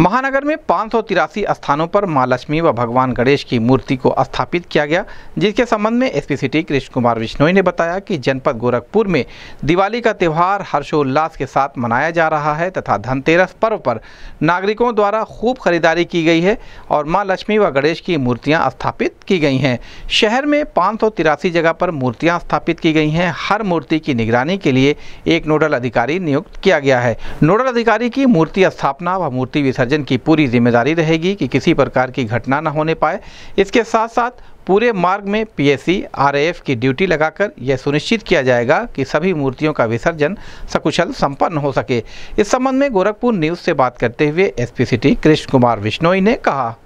महानगर में पाँच सौ तिरासी स्थानों पर माँ लक्ष्मी व भगवान गणेश की मूर्ति को स्थापित किया गया, जिसके संबंध में एसपी सिटी कृष्ण कुमार बिश्नोई ने बताया कि जनपद गोरखपुर में दिवाली का त्यौहार हर्षोल्लास के साथ मनाया जा रहा है तथा धनतेरस पर्व पर नागरिकों द्वारा खूब खरीदारी की गई है और माँ लक्ष्मी व गणेश की मूर्तियाँ स्थापित की गई हैं। शहर में पाँच सौ तिरासी जगह पर मूर्तियाँ स्थापित की गई हैं। हर मूर्ति की निगरानी के लिए एक नोडल अधिकारी नियुक्त किया गया है। नोडल अधिकारी की मूर्ति स्थापना व मूर्ति विसर्जन की पूरी ज़िम्मेदारी रहेगी कि किसी प्रकार की घटना न होने पाए। इसके साथ साथ पूरे मार्ग में पीएससी आरएएफ की ड्यूटी लगाकर यह सुनिश्चित किया जाएगा कि सभी मूर्तियों का विसर्जन सकुशल संपन्न हो सके। इस संबंध में गोरखपुर न्यूज़ से बात करते हुए एसपी सिटी कृष्ण कुमार विश्नोई ने कहा।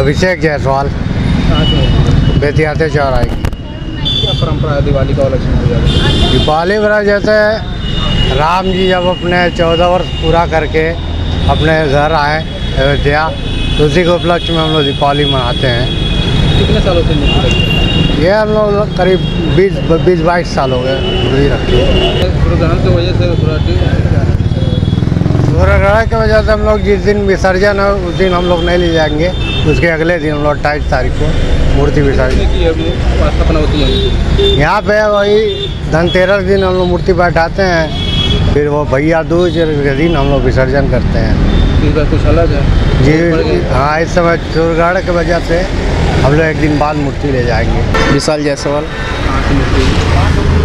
अभिषेक जायसवाल। बेतियाते चौराहे की क्या परंपरा है दिवाली का की दीपावली बड़ा जैसे राम जी जब अपने चौदह वर्ष पूरा करके अपने घर आए अयोध्या तो उसी के उपलक्ष्य में हम लोग दीपावली मनाते हैं। कितने सालों से? ये हम लोग करीब बीस बीस बाईस साल हो गए रखी है। वजह से ठीक की वजह से हम लोग जिस दिन विसर्जन है उस दिन हम लोग नहीं ले जाएँगे। उसके अगले दिन हम लोग अट्ठाईस तारीख को मूर्ति विसर्जन। स्थापना होती है? यहाँ पे वही धनतेरस दिन हम लोग मूर्ति बैठाते हैं फिर वो भैया दूज के दिन हम लोग विसर्जन करते हैं। कुछ अलग है? जी हाँ इस समय सूर्यग्रहण की वजह से हम लोग एक दिन बाद मूर्ति ले जाएँगे। विशाल जायसवाल। कहाँ की मूर्ति?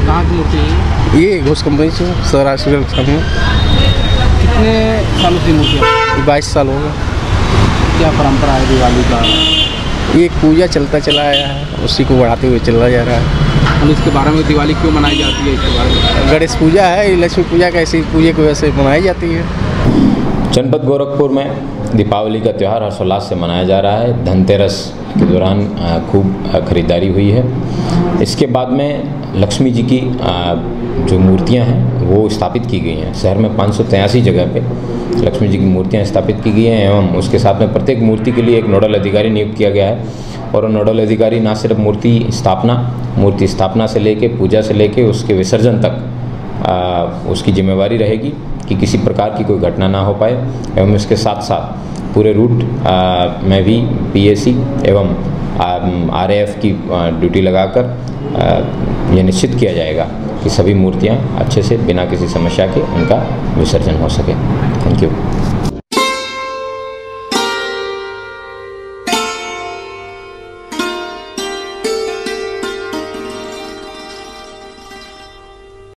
कहाँ की मूर्ति? ये घोष कंपनी से सौराष्ट्र कितने सालों से मूर्ति है? बाईस साल हो गए। क्या परंपरा है दिवाली का? ये एक पूजा चलता चला आया है उसी को बढ़ाते हुए चला जा रहा है। और इसके बारे में दिवाली क्यों मनाई जाती है इसके बारे में? गणेश पूजा है लक्ष्मी पूजा कैसी ऐसी पूजा वजह से मनाई जाती है। जनपद गोरखपुर में दीपावली का त्यौहार हर्षोल्लास से मनाया जा रहा है। धनतेरस के दौरान खूब खरीदारी हुई है। इसके बाद में लक्ष्मी जी की जो मूर्तियाँ हैं वो स्थापित की गई हैं। शहर में पाँच जगह पे लक्ष्मी जी की मूर्तियाँ स्थापित की गई हैं एवं उसके साथ में प्रत्येक मूर्ति के लिए एक नोडल अधिकारी नियुक्त किया गया है। और नोडल अधिकारी ना सिर्फ़ मूर्ति स्थापना मूर्ति स्थापना से लेके पूजा से लेके उसके विसर्जन तक आ, उसकी जिम्मेवारी रहेगी। कि किसी प्रकार की कोई घटना ना हो पाए, एवं इसके साथ साथ पूरे रूट में भी पीएसी एवं आरएएफ की ड्यूटी लगाकर यह निश्चित किया जाएगा कि सभी मूर्तियाँ अच्छे से बिना किसी समस्या के उनका विसर्जन हो सके। Thank you